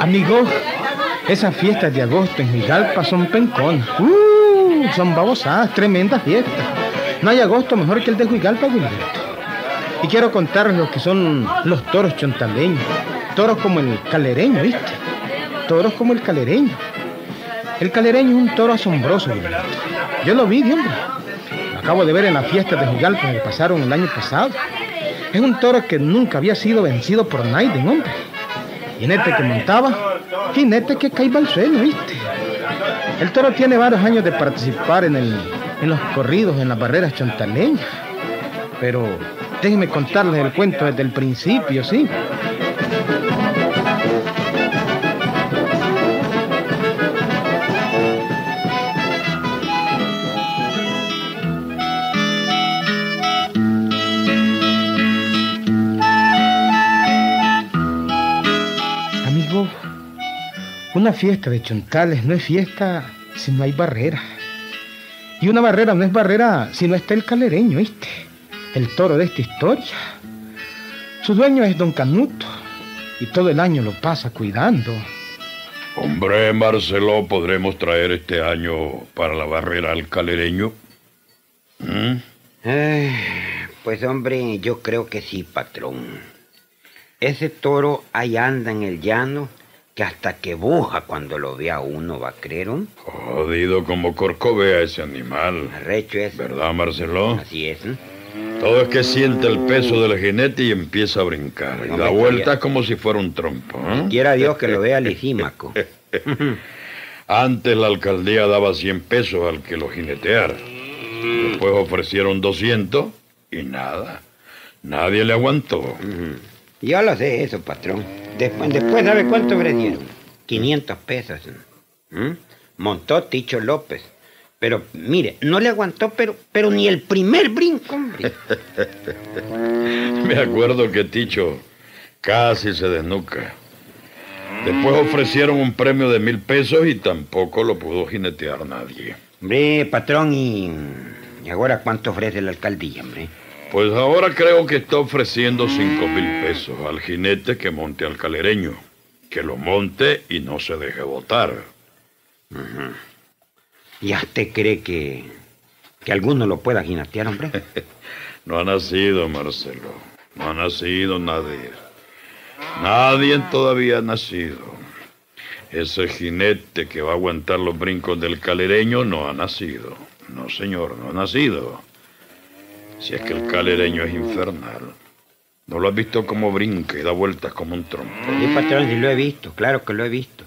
Amigo, esas fiestas de agosto en Migalpa son penconas. Uh, son babosadas, tremendas fiestas. No hay agosto mejor que el de Huigalpa, Wilberto. Y quiero contarles lo que son los toros chontaleños. Toros como el calereño, ¿viste? Toros como el calereño. El calereño es un toro asombroso, Wilberto. Yo lo vi, hombre. Lo acabo de ver en las fiestas de Huigalpa que pasaron el año pasado. Es un toro que nunca había sido vencido por nadie, hombre. Jinete que montaba, jinete que caía al suelo, ¿viste? El toro tiene varios años de participar en, el, en los corridos, en las barreras chontaleñas. Pero déjenme contarles el cuento desde el principio, ¿sí? Una fiesta de chontales no es fiesta si no hay barrera. Y una barrera no es barrera si no está el calereño, ¿viste? El toro de esta historia. Su dueño es don Canuto y todo el año lo pasa cuidando. Hombre, Marcelo, ¿podremos traer este año para la barrera al calereño? ¿Mm? Eh, pues hombre, yo creo que sí, patrón. Ese toro ahí anda en el llano que hasta que buja cuando lo vea uno, ¿va a creer? un? Jodido como corcovea ese animal. Arrecho es. ¿Verdad, Marcelo? Así es. ¿eh? Todo es que siente el peso del jinete y empieza a brincar. Y No da me vueltas como si fuera un trompo. ¿eh? Quiera Dios que lo vea lisímaco. Antes la alcaldía daba 100 pesos al que lo jineteara. Después ofrecieron 200 y nada. Nadie le aguantó. Yo lo sé eso, patrón. Después, después ¿sabe cuánto ofrecieron? 500 pesos. ¿Mm? Montó Ticho López. Pero, mire, no le aguantó, pero, pero ni el primer brinco, hombre. Me acuerdo que Ticho casi se desnuca. Después ofrecieron un premio de mil pesos y tampoco lo pudo jinetear nadie. Hombre, patrón, y, ¿y ahora cuánto ofrece la alcaldía, hombre? Pues ahora creo que está ofreciendo cinco mil pesos al jinete que monte al calereño. Que lo monte y no se deje botar. ¿Ya usted cree que, que alguno lo pueda jinetear, hombre? No ha nacido, Marcelo. No ha nacido nadie. Nadie todavía ha nacido. Ese jinete que va a aguantar los brincos del calereño no ha nacido. No, señor, no ha nacido. Si es que el calereño es infernal. ¿No lo has visto como brinca y da vueltas como un trompo? Sí, patrón, sí lo he visto, claro que lo he visto.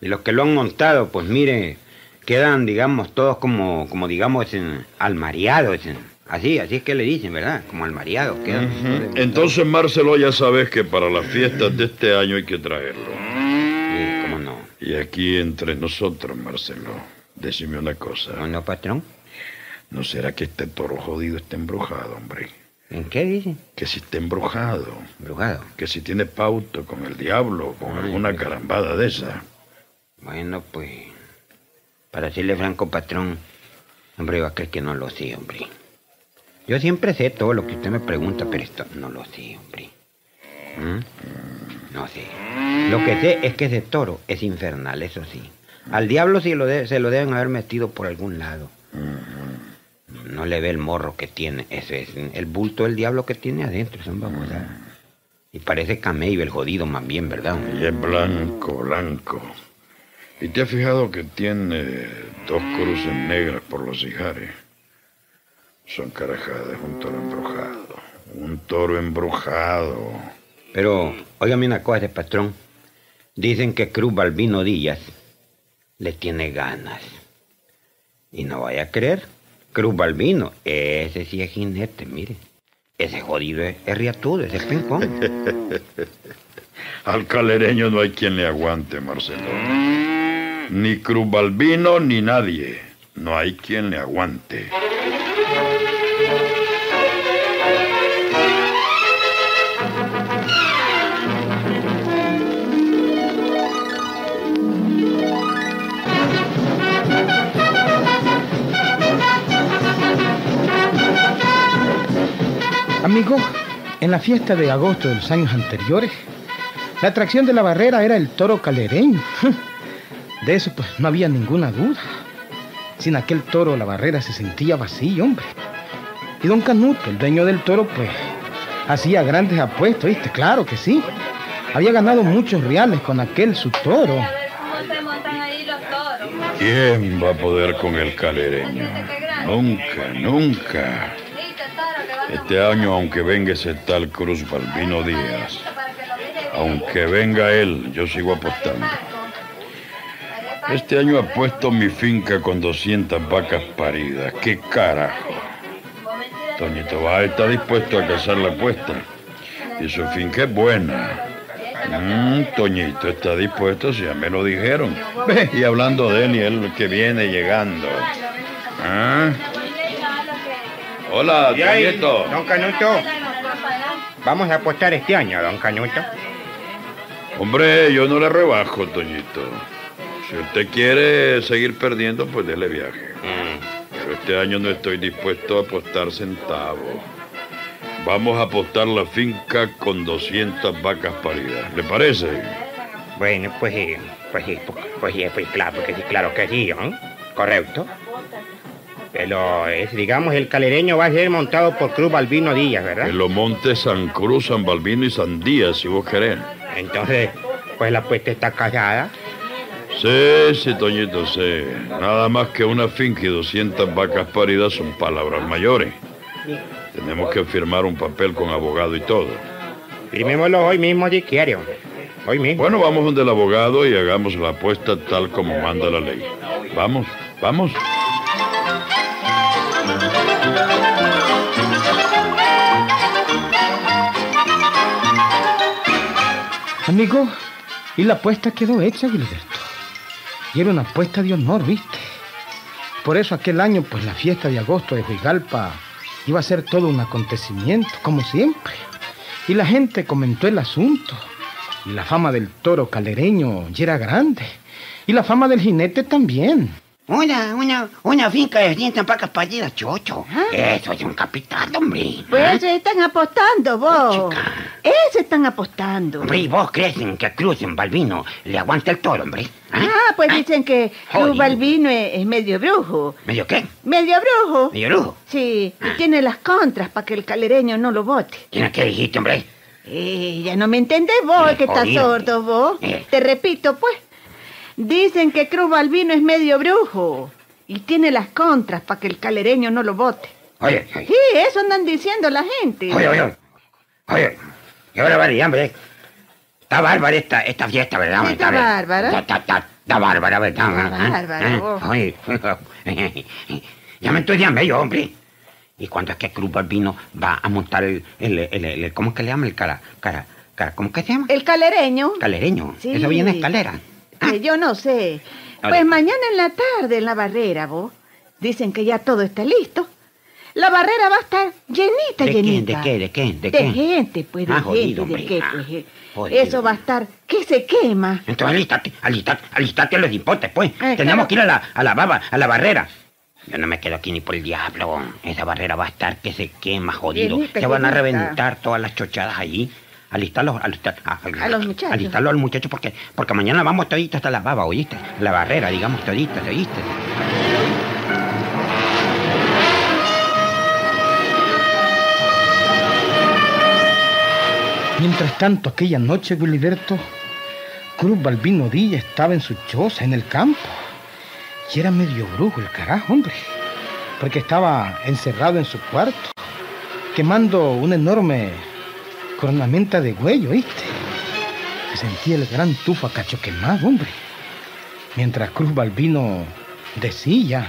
Y los que lo han montado, pues mire, quedan, digamos, todos como, como digamos, en, almareados. en- así, así es que le dicen, ¿verdad? Como almareados. Quedan todos- Entonces, Marcelo, ya sabes que para las fiestas de este año hay que traerlo. Sí, ¿Cómo no? Y aquí entre nosotros, Marcelo, decime una cosa. ¿Cómo no, patrón? ¿No será que este toro jodido está embrujado, hombre? ¿En qué dice? Que si está embrujado, Brujado. que si tiene pauto con el diablo, con alguna carambada de esa. Bueno, pues, para serle franco, patrón, hombre, va a creer que no lo sé, hombre. Yo siempre sé todo lo que usted me pregunta, pero esto no lo sé, hombre. ¿Mm? No sé. Lo que sé es que ese toro es infernal, eso sí. Al diablo sí lo de- se lo deben haber metido por algún lado. No le ve el morro que tiene, ese es el bulto del diablo que tiene adentro, son babosadas. Y parece camello el jodido más bien, ¿verdad? Y es blanco, blanco. ¿Y te has fijado que tiene dos cruces negras por los ijares? Son carajadas, un toro embrujado. Un toro embrujado. Pero, óigame una cosa, ese patrón. Dicen que Cruz Balbino Díaz le tiene ganas. Y no vaya a creer. Cruz Balbino, ese sí es jinete, mire. Ese jodido es, es riatudo, ese es pincón. Al calereño no hay quien le aguante, Marcelo. Ni Cruz Balbino ni nadie. No hay quien le aguante. Amigos, en la fiesta de agosto de los años anteriores, la atracción de la barrera era el toro calereño. De eso pues no había ninguna duda. Sin aquel toro la barrera se sentía vacía, hombre. Y don Canuto, el dueño del toro, pues hacía grandes apuestas, ¿viste? Claro que sí. Había ganado muchos reales con aquel su toro. ¿Quién va a poder con el calereño? Nunca, nunca. Este año, aunque venga ese tal Cruz Balbino Díaz, aunque venga él, yo sigo apostando. Este año apuesto mi finca con 200 vacas paridas. ¿Qué carajo? Toñito va está dispuesto a cazar la apuesta. Y su finca es buena. Mm, Toñito está dispuesto, si ya me lo dijeron. Y hablando de él y él que viene llegando. ¿Ah? Hola, ¿Y ahí, Toñito. don Canuto? Vamos a apostar este año, don Canuto. Hombre, yo no le rebajo, Toñito. Si usted quiere seguir perdiendo, pues dele viaje. Pero este año no estoy dispuesto a apostar centavos. Vamos a apostar la finca con 200 vacas paridas. ¿Le parece? Bueno, pues, eh, pues, sí, pues, pues, sí, pues claro, que sí, claro que sí, ¿no? Correcto. Pero es, digamos, el calereño va a ser montado por Cruz Balbino Díaz, ¿verdad? Que lo monte San Cruz, San Balbino y San Díaz, si vos querés. Entonces, pues la apuesta está casada. Sí, sí, Toñito, sí. Nada más que una finca y 200 vacas paridas son palabras mayores. Tenemos que firmar un papel con abogado y todo. Firmémoslo hoy mismo si quiere. Hoy mismo. Bueno, vamos donde el abogado y hagamos la apuesta tal como manda la ley. Vamos, vamos. Y la apuesta quedó hecha, Gilberto. Y era una apuesta de honor, ¿viste? Por eso aquel año, pues la fiesta de agosto de Huigalpa iba a ser todo un acontecimiento, como siempre. Y la gente comentó el asunto. Y la fama del toro calereño ya era grande. Y la fama del jinete también. Una, una, una finca de 200 vacas paridas, chocho. Eso es un capital, hombre. Pues ¿Ah? están apostando vos. chica. Están apostando. Hombre, ¿y vos crees en que Cruz en Balbino le aguanta el toro, hombre? ¿Ah? Ah, pues dicen que. Cruz Balbino es, es medio brujo. ¿Medio qué? ¿Medio brujo? ¿Medio brujo? Sí, y tiene las contras para que el calereño no lo vote. ¿Quién qué dijiste, hombre? Eh, ya no me entendés vos, Eh, que estás sordo vos. Eh. Te repito, pues. Dicen que Cruz Balbino es medio brujo y tiene las contras para que el calereño no lo vote. Oye, oye, Sí, eso andan diciendo la gente. oye, oye. Oye, qué barbaridad, hombre. Está bárbara esta, esta fiesta, ¿verdad? Sí, está bárbara. Está, está, está, está bárbara, ¿verdad? Está ¿Ah? bárbara, vos. Oye, ya me entusiasmé yo, hombre. ¿Y cuándo es que Cruz Balbino va a montar el, el, el, ¿cómo es que le llama? El cara, cara, cara, ¿cómo que se llama? El calereño. Calereño. Sí. Eso viene escalera. Ah, yo no sé. Pues mañana en la tarde en la barrera, vos. Dicen que ya todo está listo. La barrera va a estar llenita, ¿De quién? llenita. ¿De qué? ¿De qué? ¿De De qué? gente, pues, de Ah, gente. jodido, ¿De qué, Ah, pues? jodido. Eso va a estar que se quema. Entonces alístate, alístate, alístate a los hipotes, pues. Eh, Tenemos claro. que ir a la, a la baba, a la barrera. Yo no me quedo aquí ni por el diablo. Esa barrera va a estar que se quema, jodido. Llenita, Se van a reventar todas las chochadas allí. Alistarlos, alistar, a, A los muchachos. Alistarlos a los muchachos porque, porque mañana vamos toditos hasta la baba, ¿oíste? La barrera, digamos toditos, ¿oíste? Mientras tanto, aquella noche, Wiliberto, Cruz Balbino Díaz estaba en su choza, en el campo. Y era medio brujo el carajo, hombre. Porque estaba encerrado en su cuarto, quemando una enorme cornamenta de huello, ¿viste? Se sentía el gran tufa cacho quemado, hombre. Mientras Cruz Balbino decía...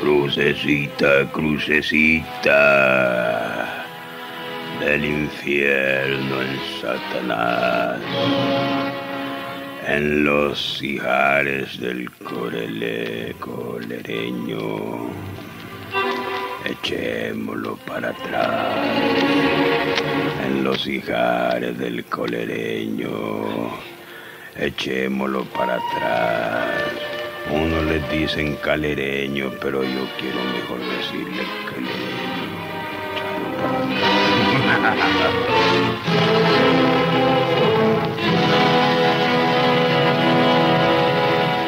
Crucecita, crucecita del infierno en Satanás, en los ijares del corele colereño. Echémoslo para atrás, en los ijares del colereño. echémoslo para atrás. Uno le dicen calereño, pero yo quiero mejor decirle calereño.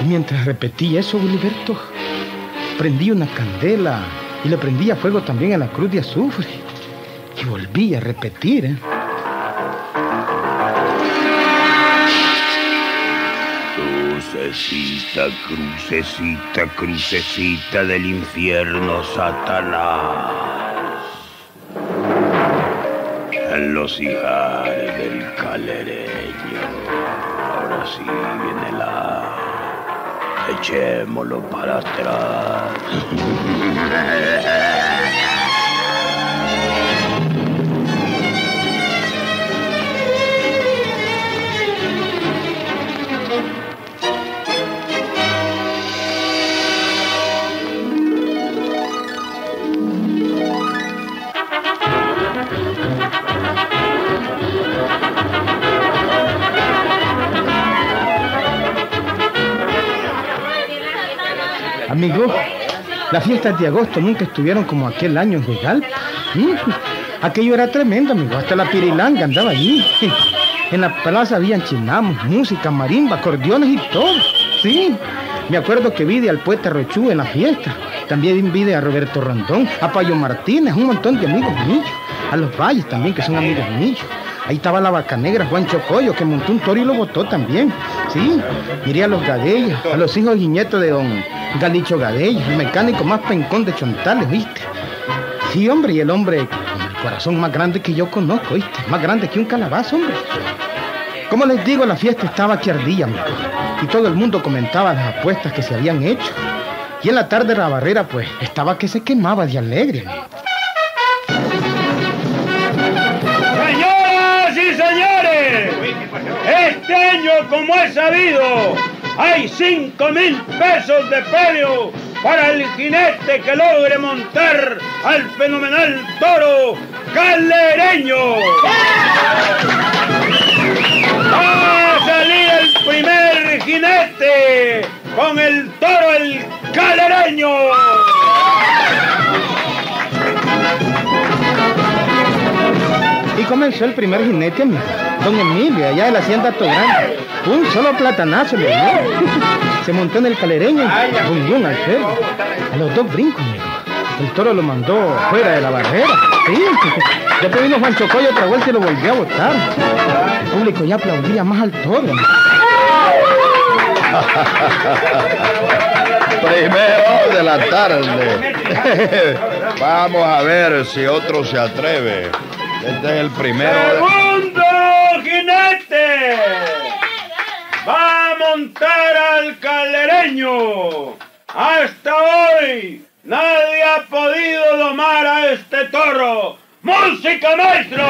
mientras repetí eso, Gilberto, prendí una candela y le prendía fuego también a la cruz de azufre. Y volví a repetir, ¿eh? Crucecita, crucecita, crucecita del infierno, Satanás. En los hijares del calereño. Ahora sí viene la. Echémoslo para atrás. Amigo, las fiestas de agosto nunca estuvieron como aquel año en Huigalpa. Mm, Aquello era tremendo, amigo. Hasta la pirilanga andaba allí. En la plaza habían chinamos, música, marimba, acordeones y todo. Sí. Me acuerdo que vi de al poeta Rochú en la fiesta. También vi de a Roberto Rondón, a Payo Martínez, un montón de amigos míos. A los Valles también, que son amigos míos. Ahí estaba la vaca negra, Juan Chocoyo, que montó un toro y lo botó también. Sí, miré a los Gadellas, a los hijos y nietos de don Galicho Gadella, el mecánico más pencón de Chontales, ¿viste? Sí, hombre, y el hombre con el corazón más grande que yo conozco, ¿viste? Más grande que un calabazo, hombre. Como les digo, la fiesta estaba que ardía, amigo. Y todo el mundo comentaba las apuestas que se habían hecho. Y en la tarde la barrera, pues, estaba que se quemaba de alegre, amigo. Como es sabido, hay cinco mil pesos de premio para el jinete que logre montar al fenomenal toro calereño. Va a salir el primer jinete con el toro el calereño. Comenzó el primer jinete. Don Emilio, allá de la hacienda Togrande. Un solo platanazo le. Se montó en el calereño y bum, al cerro. A los dos brincos, amigo. El toro lo mandó fuera de la barrera. Sí. Después vino Juan Chocoyo otra vuelta y lo volvió a botar. El público ya aplaudía más al toro. Primero de la tarde. Vamos a ver si otro se atreve. Este es el primero. de- Segundo jinete. Va a montar al calereño. Hasta hoy nadie ha podido domar a este toro. ¡Música, maestro!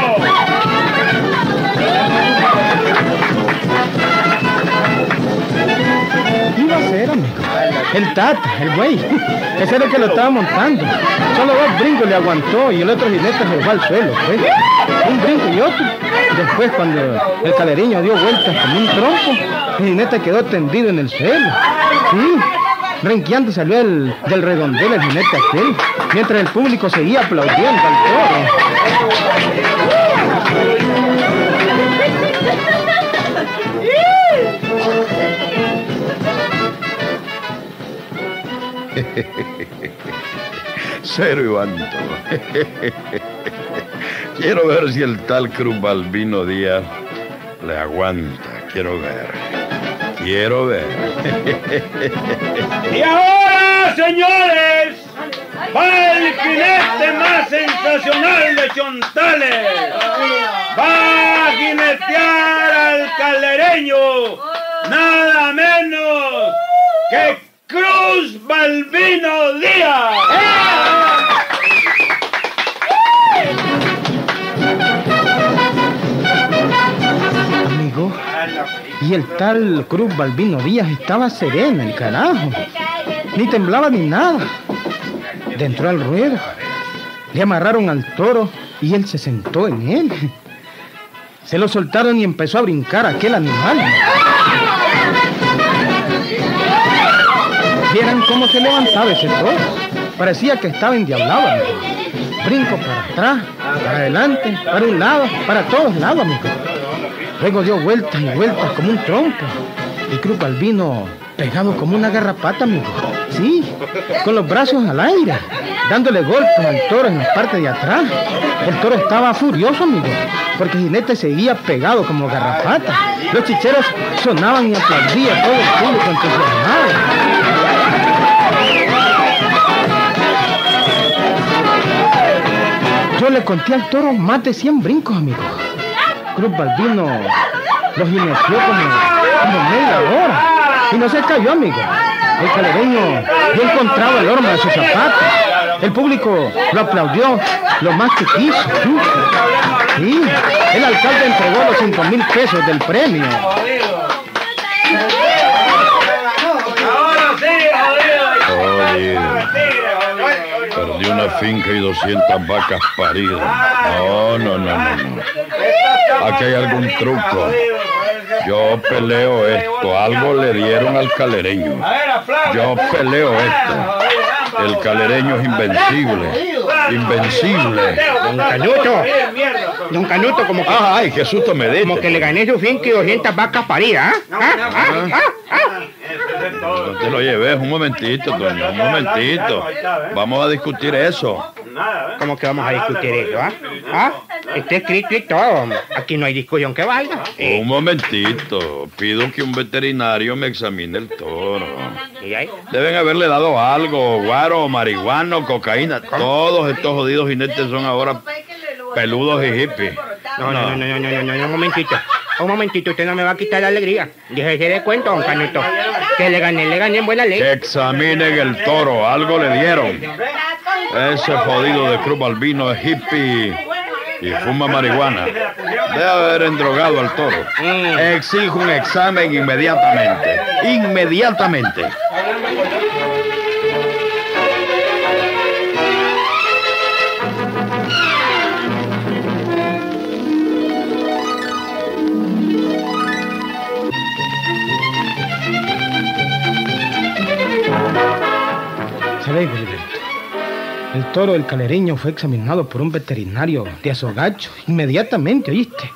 Iba a ser, amigo. El tata, el güey. Ese era el que lo estaba montando. Solo dos brincos le aguantó y el otro jinete se fue al suelo, pues. Un brinco y otro. Después, cuando el calereño dio vueltas como un trompo, el jinete quedó tendido en el suelo. Sí. Renqueando salió el, del redondel el jinete aquel, mientras el público seguía aplaudiendo al toro. Cero y banto. Quiero ver si el tal Cruz Balbino Díaz le aguanta. Quiero ver. Quiero ver. Y ahora, señores, va el jinete más sensacional de Chontales. Va a jinetear al calereño, nada menos que Cruz Balbino Díaz. Amigo, y el tal Cruz Balbino Díaz estaba sereno, el carajo. Ni temblaba ni nada. Dentro al ruedo. Le amarraron al toro y él se sentó en él. Se lo soltaron y empezó a brincar aquel animal. Cómo se levantaba ese toro. Parecía que estaba endiablado, amigo. Brinco para atrás, para adelante, para un lado, para todos lados, amigo. Luego dio vueltas y vueltas como un trompo. Y Cruz Balbino pegado como una garrapata, amigo. Sí, con los brazos al aire, dándole golpes al toro en la parte de atrás. El toro estaba furioso, amigo, porque jinete seguía pegado como garrapata. Los chicheros sonaban y aplaudían todo el público entusiasmado. Le conté al toro más de 100 brincos, amigo. Cruz Balbino los jineteó como, como media hora. Y no se cayó, amigo. El calereño encontraba el horma de su zapato. El público lo aplaudió lo más que quiso. Sí, el alcalde entregó los 5 mil pesos del premio. Una finca y 200 vacas paridas. No, no, no, no. Aquí hay algún truco. Yo peleo esto. Algo le dieron al calereño. Yo peleo esto. El calereño es invencible. Invencible. Don Canuto, don Canuto, como que, Ah, ay, qué susto me diste. como que le gané su finca y 200 vacas paridas, ¿ah? ¿Ah? ¿Ah? ¿Ah? ¿Ah? No te lo lleves, un momentito, Toño, un momentito. Vamos a discutir eso. ¿Cómo que vamos a discutir eso, ah? ¿Ah? Está escrito y todo. Aquí no hay discusión que valga. Un momentito. Pido que un veterinario me examine el toro. ¿Y ahí? Deben haberle dado algo, guaro, marihuana, cocaína. Todos estos jodidos jinetes son ahora peludos y hippies. No, no, no, no, no, no, no, no, un momentito. Un momentito, usted no me va a quitar la alegría. Déjese de cuento, don Canuto. Que le gané, le gané en buena ley. Que examinen el toro, algo le dieron. Ese jodido de Cruz Balbino es hippie y fuma marihuana. Debe haber endrogado al toro. Exijo un examen inmediatamente. Inmediatamente. El toro del calereño fue examinado por un veterinario de Azogacho inmediatamente, ¿oíste?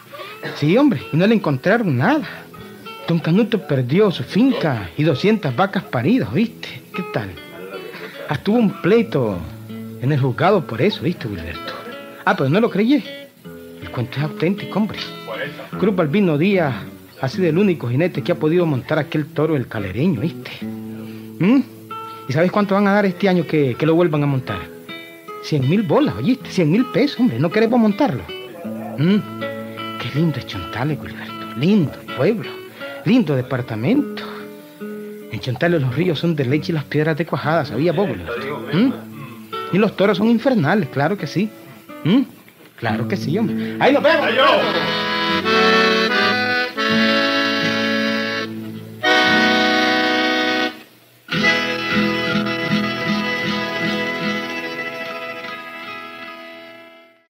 Sí, hombre, no le encontraron nada. Don Canuto perdió su finca y 200 vacas paridas, ¿oíste? ¿Qué tal? Hasta hubo un pleito en el juzgado por eso, ¿viste, Gilberto? Ah, pero no lo creyé. El cuento es auténtico, hombre. Cruz Balbino Díaz ha sido el único jinete que ha podido montar aquel toro del calereño, ¿viste? ¿Mm? ¿Y sabes cuánto van a dar este año que, que lo vuelvan a montar? Cien mil bolas, oíste, cien mil pesos, hombre, no queremos montarlo. ¿Mm? Qué lindo es Chontales, Gilberto, lindo pueblo, lindo departamento. En Chontales los ríos son de leche y las piedras de cuajada, ¿sabía vos? ¿Mm? Y los toros son infernales, claro que sí. ¿Mm? Claro que sí, hombre. ¡Ahí nos vemos!